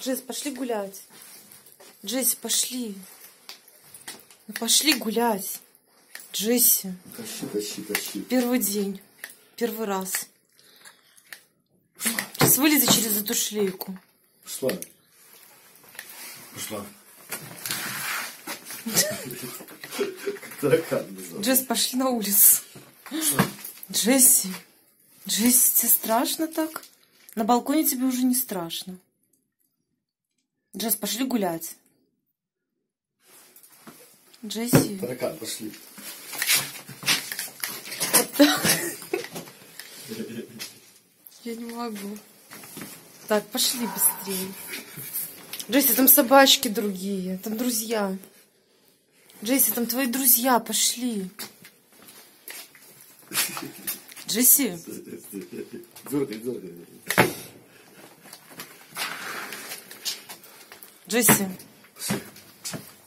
Джесс, пошли гулять. Джесси, пошли. Ну пошли гулять. Джесси, Тащи, тащи, тащи. первый день. Первый раз. Сейчас вылези через эту шлейку. Пошла. Пошла. Джесс, пошли на улицу. Джесси. Джесси, тебе страшно так? На балконе тебе уже не страшно. Джесс, пошли гулять. Джесси. Таракан, пошли. Я не могу. Так, пошли быстрее. Джесси, там собачки другие, там друзья. Джесси, там твои друзья, пошли. Джесси, Дергай, дергай. Джесси.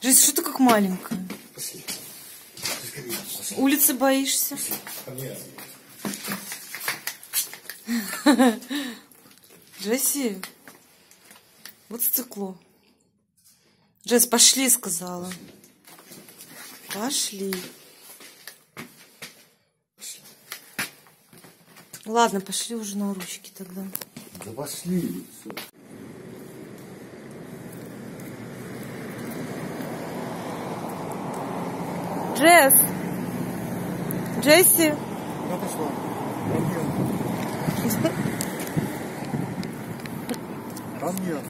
Джесси, что ты как маленькая? Улицы боишься? Джесси, вот стекло. Джесс, пошли, сказала. Пошли. Ладно, пошли уже на ручки тогда. Да пошли. Джесс! Джесси! Ко мне. Ко мне.